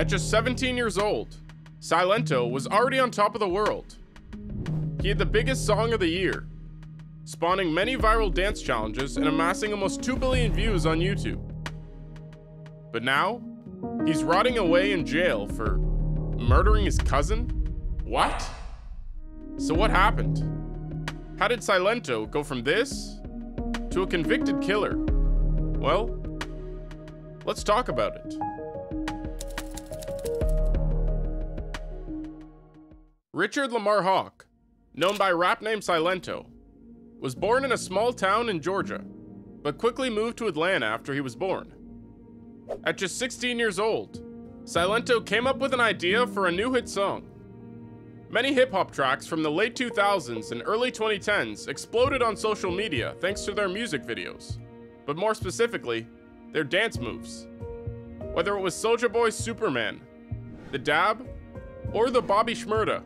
At just 17 years old, Silento was already on top of the world. He had the biggest song of the year, spawning many viral dance challenges and amassing almost 2 billion views on YouTube. But now, he's rotting away in jail for murdering his cousin? What? So what happened? How did Silento go from this to a convicted killer? Well, let's talk about it. Richard Lamar Hawk, known by rap name Silento, was born in a small town in Georgia, but quickly moved to Atlanta after he was born. At just 16 years old, Silento came up with an idea for a new hit song. Many hip hop tracks from the late 2000s and early 2010s exploded on social media thanks to their music videos, but more specifically, their dance moves. Whether it was Soulja Boy's Superman, the Dab, or the Bobby Shmurda,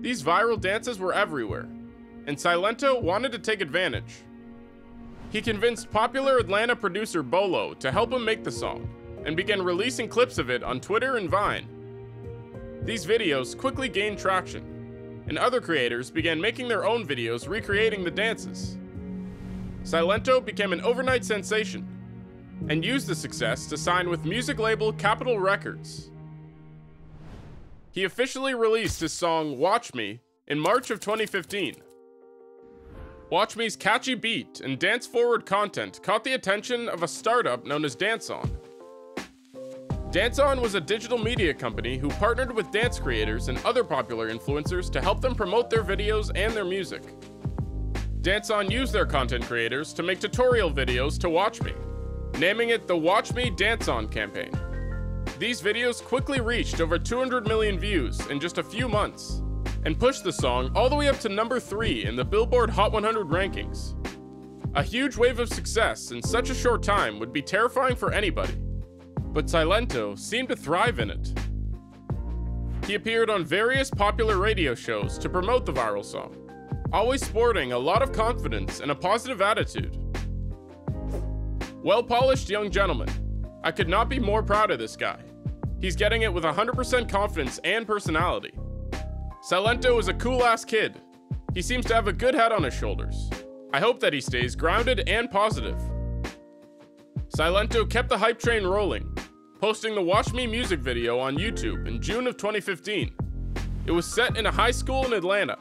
these viral dances were everywhere, and Silento wanted to take advantage. He convinced popular Atlanta producer Bolo to help him make the song, and began releasing clips of it on Twitter and Vine. These videos quickly gained traction, and other creators began making their own videos recreating the dances. Silento became an overnight sensation, and used the success to sign with music label Capitol Records. He officially released his song Watch Me in March of 2015. Watch Me's catchy beat and dance forward content caught the attention of a startup known as DanceOn. DanceOn was a digital media company who partnered with dance creators and other popular influencers to help them promote their videos and their music. DanceOn used their content creators to make tutorial videos to Watch Me, naming it the Watch Me Dance On campaign. These videos quickly reached over 200 million views in just a few months, and pushed the song all the way up to number 3 in the Billboard Hot 100 rankings. A huge wave of success in such a short time would be terrifying for anybody, but Silento seemed to thrive in it. He appeared on various popular radio shows to promote the viral song, always sporting a lot of confidence and a positive attitude. Well polished young gentleman. I could not be more proud of this guy. He's getting it with 100% confidence and personality. Silento is a cool ass kid. He seems to have a good head on his shoulders. I hope that he stays grounded and positive. Silento kept the hype train rolling, posting the Watch Me music video on YouTube in June of 2015. It was set in a high school in Atlanta,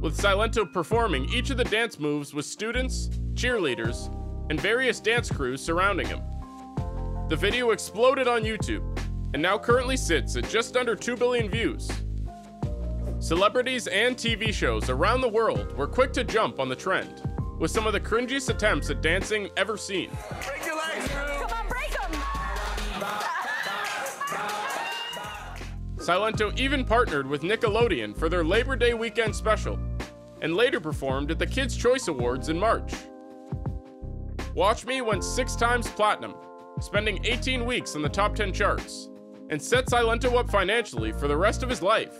with Silento performing each of the dance moves with students, cheerleaders, and various dance crews surrounding him. The video exploded on YouTube and now currently sits at just under 2 billion views. Celebrities and TV shows around the world were quick to jump on the trend, with some of the cringiest attempts at dancing ever seen. Break your legs, Come on, break them! Silento even partnered with Nickelodeon for their Labor Day weekend special, and later performed at the Kids' Choice Awards in March. Watch Me went six times platinum, spending 18 weeks on the top 10 charts, and set Silento up financially for the rest of his life.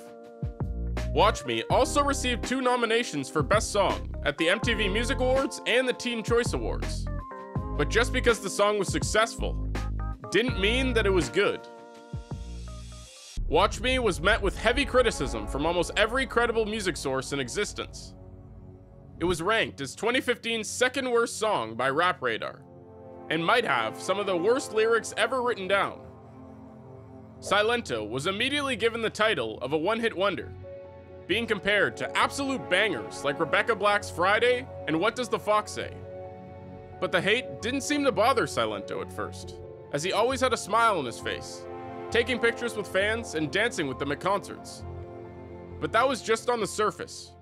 Watch Me also received two nominations for Best Song at the MTV Music Awards and the Teen Choice Awards. But just because the song was successful, didn't mean that it was good. Watch Me was met with heavy criticism from almost every credible music source in existence. It was ranked as 2015's second worst song by Rap Radar, and might have some of the worst lyrics ever written down. Silento was immediately given the title of a one hit wonder, being compared to absolute bangers like Rebecca Black's Friday and What Does the Fox Say? But the hate didn't seem to bother Silento at first, as he always had a smile on his face, taking pictures with fans and dancing with them at concerts. But that was just on the surface.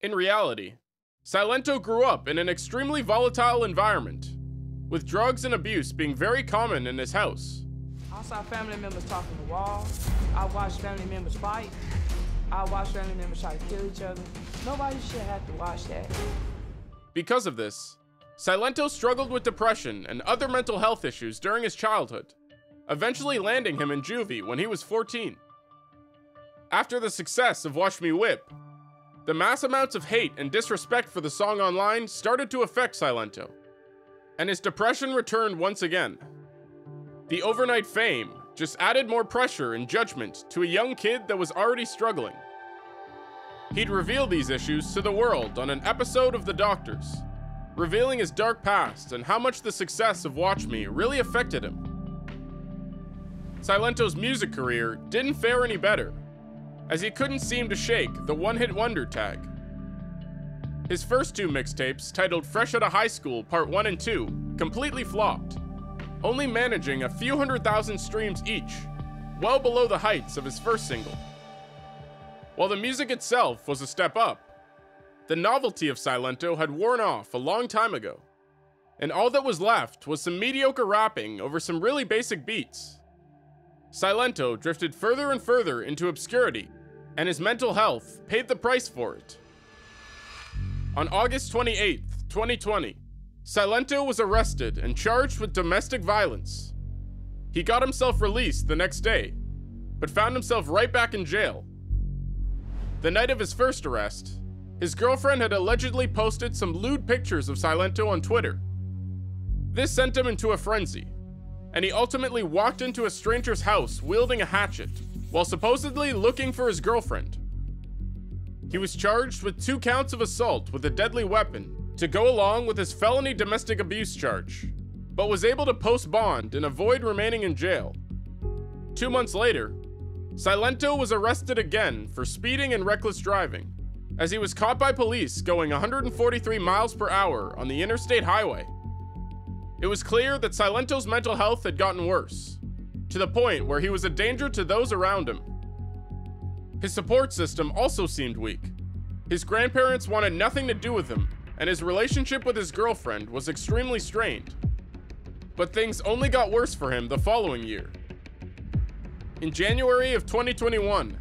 In reality, Silento grew up in an extremely volatile environment, with drugs and abuse being very common in his house. I saw family members talking to walls. I watched family members fight. I watched family members try to kill each other. Nobody should have to watch that. Because of this, Silento struggled with depression and other mental health issues during his childhood, eventually landing him in juvie when he was 14. After the success of Watch Me Whip, the mass amounts of hate and disrespect for the song online started to affect Silento, and his depression returned once again. The overnight fame just added more pressure and judgment to a young kid that was already struggling. He'd reveal these issues to the world on an episode of The Doctors, revealing his dark past and how much the success of Watch Me really affected him. Silento's music career didn't fare any better, as he couldn't seem to shake the one hit wonder tag. His first two mixtapes, titled Fresh Outta High School Part 1 and 2, completely flopped, only managing a few hundred thousand streams each, well below the heights of his first single. While the music itself was a step up, the novelty of Silento had worn off a long time ago, and all that was left was some mediocre rapping over some really basic beats. Silento drifted further and further into obscurity, and his mental health paid the price for it. On August 28, 2020, Silento was arrested and charged with domestic violence. He got himself released the next day, but found himself right back in jail. The night of his first arrest, his girlfriend had allegedly posted some lewd pictures of Silento on Twitter. This sent him into a frenzy, and he ultimately walked into a stranger's house wielding a hatchet while supposedly looking for his girlfriend. He was charged with two counts of assault with a deadly weapon to go along with his felony domestic abuse charge, but was able to post bond and avoid remaining in jail. Two months later, Silento was arrested again for speeding and reckless driving, as he was caught by police going 143 miles per hour on the interstate highway. It was clear that Silento's mental health had gotten worse, to the point where he was a danger to those around him. His support system also seemed weak. His grandparents wanted nothing to do with him, and his relationship with his girlfriend was extremely strained. But things only got worse for him the following year. In January of 2021,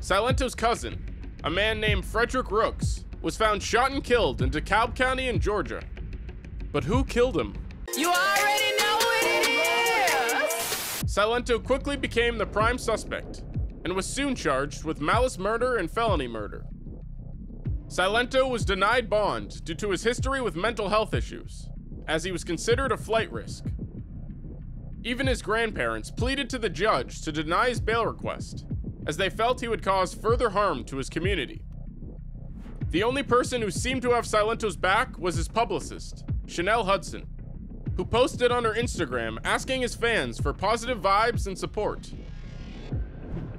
Silento's cousin, a man named Frederick Rooks, was found shot and killed in DeKalb County in Georgia. But who killed him? You already know who it is! Silento quickly became the prime suspect, and was soon charged with malice murder and felony murder. Silento was denied bond due to his history with mental health issues, as he was considered a flight risk. Even his grandparents pleaded to the judge to deny his bail request, as they felt he would cause further harm to his community. The only person who seemed to have Silento's back was his publicist, Chanel Hudson, who posted on her Instagram asking his fans for positive vibes and support.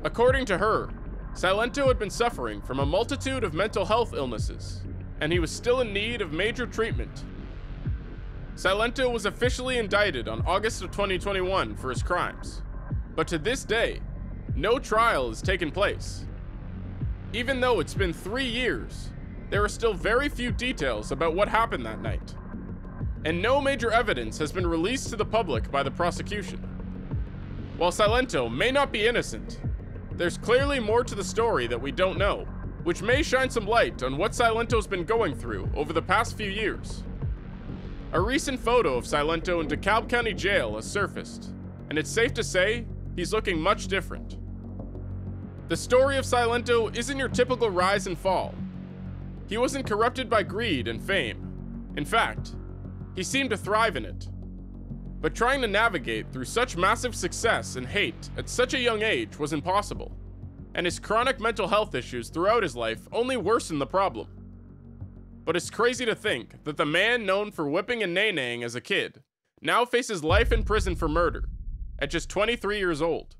According to her, Silento had been suffering from a multitude of mental health illnesses, and he was still in need of major treatment. Silento was officially indicted on August of 2021 for his crimes, but to this day, no trial has taken place. Even though it's been three years, there are still very few details about what happened that night, and no major evidence has been released to the public by the prosecution. While Silento may not be innocent, there's clearly more to the story that we don't know, which may shine some light on what Silento's been going through over the past few years. A recent photo of Silento in DeKalb County Jail has surfaced, and it's safe to say he's looking much different. The story of Silento isn't your typical rise and fall. He wasn't corrupted by greed and fame. In fact, he seemed to thrive in it. But trying to navigate through such massive success and hate at such a young age was impossible, and his chronic mental health issues throughout his life only worsened the problem. But it's crazy to think that the man known for whipping and nay-naying as a kid now faces life in prison for murder at just 23 years old.